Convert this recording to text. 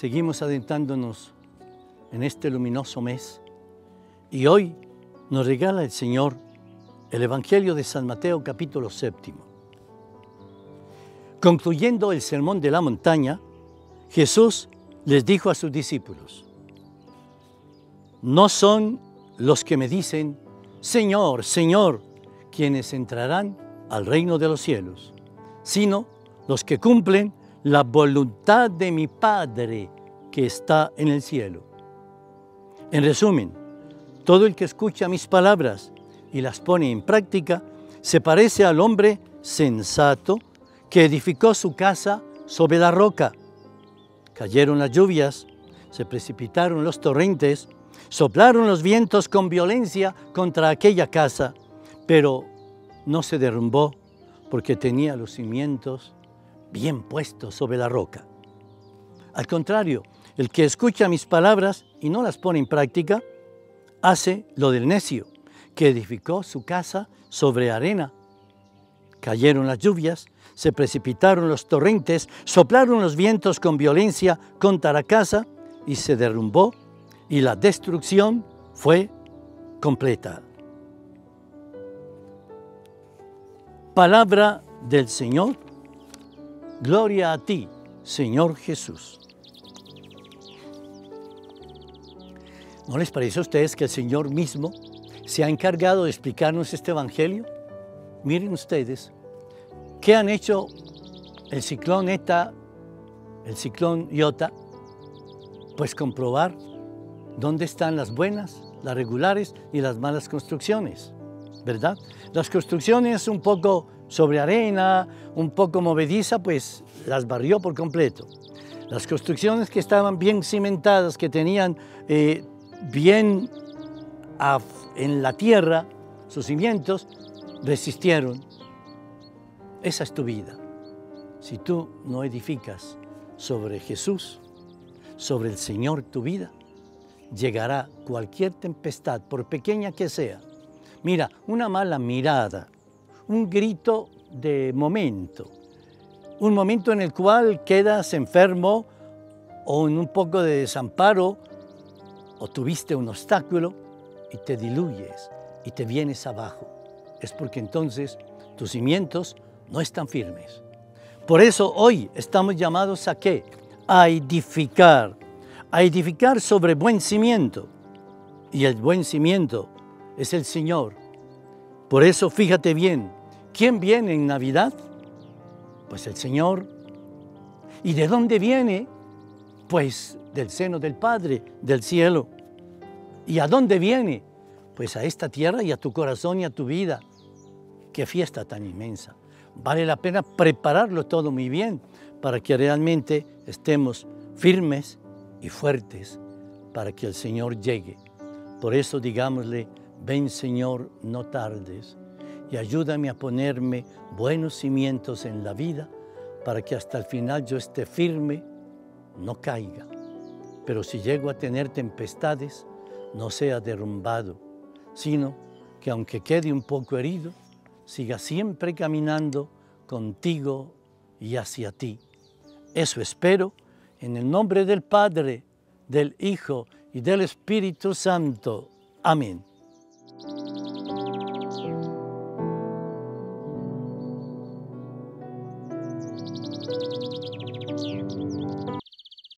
Seguimos adentrándonos en este luminoso mes y hoy nos regala el Señor el Evangelio de San Mateo capítulo séptimo. Concluyendo el sermón de la montaña, Jesús les dijo a sus discípulos, no son los que me dicen, Señor, Señor, quienes entrarán al reino de los cielos, sino los que cumplen la voluntad de mi Padre que está en el cielo. En resumen, todo el que escucha mis palabras y las pone en práctica se parece al hombre sensato que edificó su casa sobre la roca. Cayeron las lluvias, se precipitaron los torrentes, soplaron los vientos con violencia contra aquella casa, pero no se derrumbó porque tenía los cimientos bien puestos sobre la roca. Al contrario, el que escucha mis palabras y no las pone en práctica, hace lo del necio, que edificó su casa sobre arena. Cayeron las lluvias, se precipitaron los torrentes, soplaron los vientos con violencia contra la casa y se derrumbó y la destrucción fue completa. Palabra del Señor. Gloria a ti, Señor Jesús. ¿No les parece a ustedes que el Señor mismo se ha encargado de explicarnos este Evangelio? Miren ustedes, ¿qué han hecho el ciclón ETA, el ciclón IOTA? Pues comprobar dónde están las buenas, las regulares y las malas construcciones, ¿verdad? Las construcciones un poco sobre arena, un poco movediza, pues las barrió por completo. Las construcciones que estaban bien cimentadas, que tenían eh, bien en la tierra sus cimientos, resistieron. Esa es tu vida. Si tú no edificas sobre Jesús, sobre el Señor tu vida, llegará cualquier tempestad, por pequeña que sea. Mira, una mala mirada, un grito de momento, un momento en el cual quedas enfermo o en un poco de desamparo o tuviste un obstáculo y te diluyes y te vienes abajo. Es porque entonces tus cimientos no están firmes. Por eso hoy estamos llamados a qué? A edificar, a edificar sobre buen cimiento. Y el buen cimiento es el Señor. Por eso fíjate bien, ¿quién viene en Navidad? Pues el Señor. ¿Y de dónde viene? Pues del seno del Padre, del cielo. ¿Y a dónde viene? Pues a esta tierra y a tu corazón y a tu vida. Qué fiesta tan inmensa. Vale la pena prepararlo todo muy bien para que realmente estemos firmes y fuertes para que el Señor llegue. Por eso digámosle, ven Señor, no tardes y ayúdame a ponerme buenos cimientos en la vida para que hasta el final yo esté firme, no caiga. Pero si llego a tener tempestades, no sea derrumbado, sino que aunque quede un poco herido, siga siempre caminando contigo y hacia ti. Eso espero en el nombre del Padre, del Hijo y del Espíritu Santo. Amén.